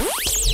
Tchau.